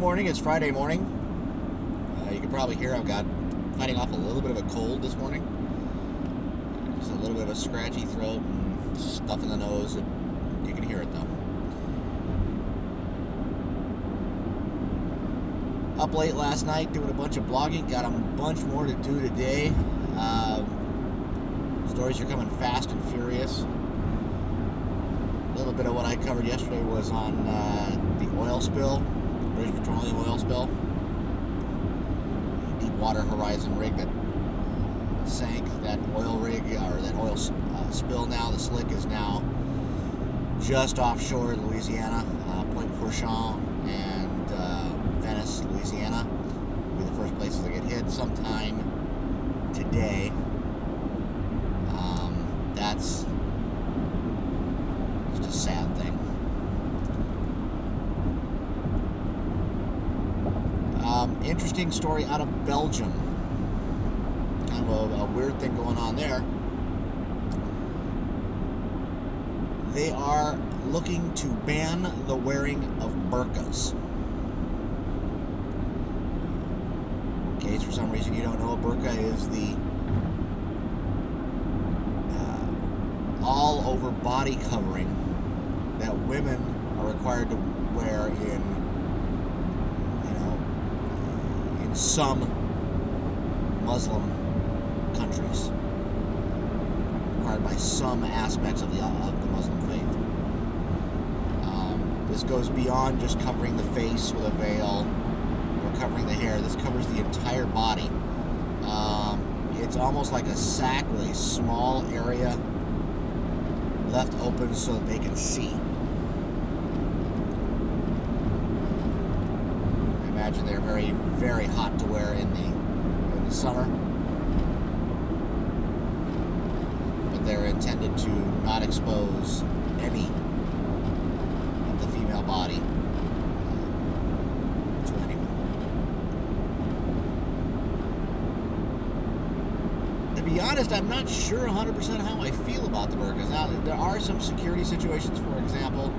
Morning. It's Friday morning. Uh, you can probably hear I've got fighting off a little bit of a cold this morning. Just a little bit of a scratchy throat and stuff in the nose. You can hear it though. Up late last night doing a bunch of blogging. Got a bunch more to do today. Um, stories are coming fast and furious. A little bit of what I covered yesterday was on uh, the oil spill, British Petroleum oil spill. Deepwater Horizon rig that sank, that oil rig, or that oil uh, spill now, the slick is now just offshore Louisiana, uh, Point Fourchon and uh, Venice, Louisiana. Will be the first places that get hit sometime today. Um, that's just a sad thing. Um, interesting story out of Belgium. Kind of a, a weird thing going on there. They are looking to ban the wearing of burqas. In case for some reason you don't know, a burqa is the uh, all over body covering that women are required to wear in, you know, in some Muslim countries, required by some aspects of the of the Muslim faith. Um, this goes beyond just covering the face with a veil or covering the hair. This covers the entire body. Um, it's almost like a sack with a small area left open so they can see. I imagine they're very, very hot to wear in the in the summer. But they're intended to not expose any of the female body uh, to anyone. To be honest, I'm not sure 100% how I feel about the burqas. Now, there are some security situations, for example,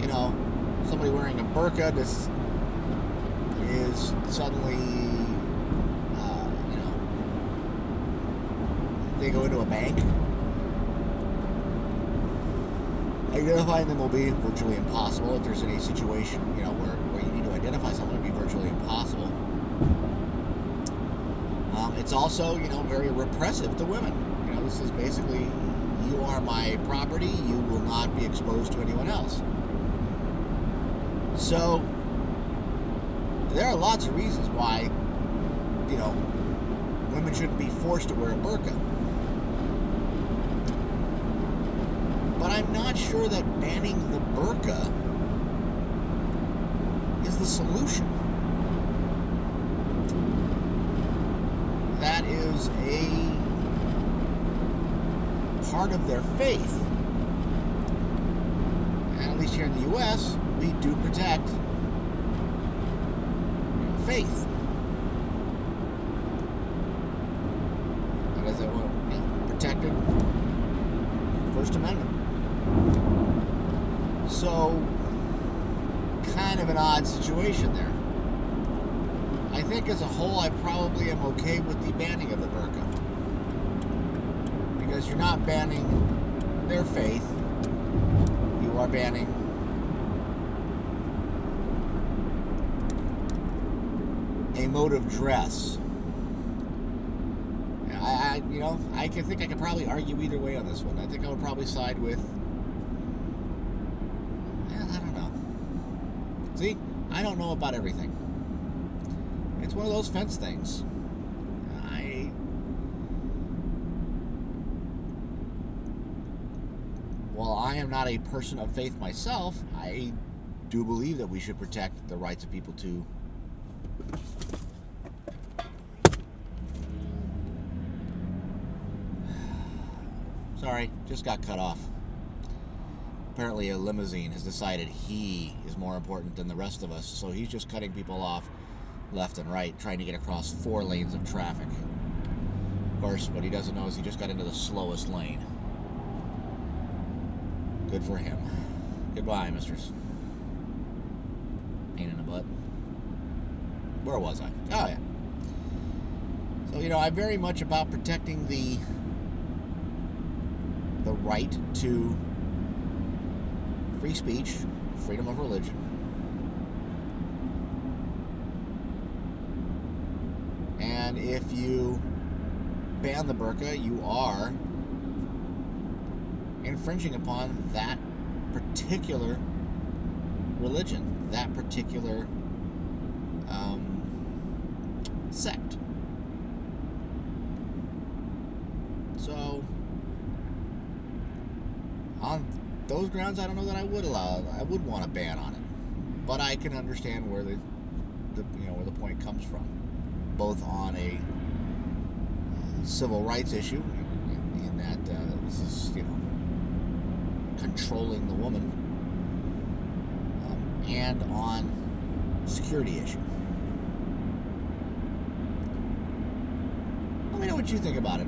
you know, somebody wearing a burqa just is suddenly, uh, you know, they go into a bank. Identifying them will be virtually impossible if there's any situation, you know, where, where you need to identify someone, it'll be virtually impossible. Um, it's also, you know, very repressive to women. You know, this is basically, you are my property, you will not be exposed to anyone else. So, there are lots of reasons why, you know, women shouldn't be forced to wear a burqa. But I'm not sure that banning the burqa is the solution. That is a part of their faith. And at least here in the U.S., we do protect faith. That is a protected First Amendment. So, kind of an odd situation there. I think as a whole, I probably am okay with the banning of the burqa. Because you're not banning their faith, you are banning a mode of dress. I, I, you know, I can think I could probably argue either way on this one. I think I would probably side with. I don't know. See, I don't know about everything. It's one of those fence things. I. While I am not a person of faith myself, I do believe that we should protect the rights of people to Sorry, just got cut off. Apparently, a limousine has decided he is more important than the rest of us, so he's just cutting people off left and right, trying to get across four lanes of traffic. Of course, what he doesn't know is he just got into the slowest lane. Good for him. Goodbye, mistress. Pain in the butt. where was I? Oh yeah. So you know, I'm very much about protecting the the right to free speech, freedom of religion. And if you ban the burqa, you are infringing upon that particular religion, that particular um, sect. So, on those grounds, I don't know that I would allow. I would want a ban on it, but I can understand where the, the you know where the point comes from, both on a civil rights issue, in, in that uh, this is you know controlling the woman, um, and on security issue. Let me know what you think about it.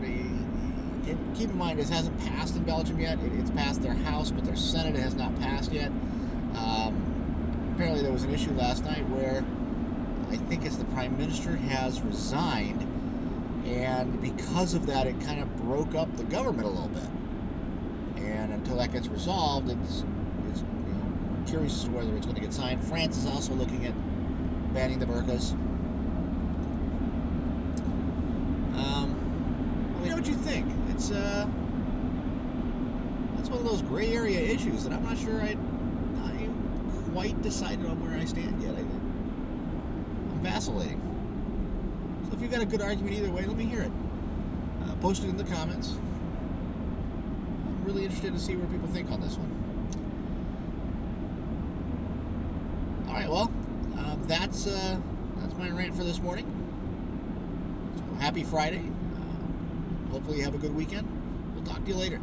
And keep in mind, this hasn't passed in Belgium yet. it's passed their House, but their Senate has not passed yet. Um, apparently, there was an issue last night where I think it's the Prime Minister has resigned, and because of that, it kind of broke up the government a little bit. And until that gets resolved, it's it's you know, curious as to whether it's going to get signed. France is also looking at banning the burqas. Um, let me know what you think. It's uh, that's one of those gray area issues that I'm not sure I I quite decided on where I stand yet. I, I'm vacillating. So if you've got a good argument either way, let me hear it. Uh, post it in the comments. I'm really interested to see where people think on this one. All right, well, uh, that's uh, that's my rant for this morning. So happy Friday hopefully you have a good weekend. We'll talk to you later.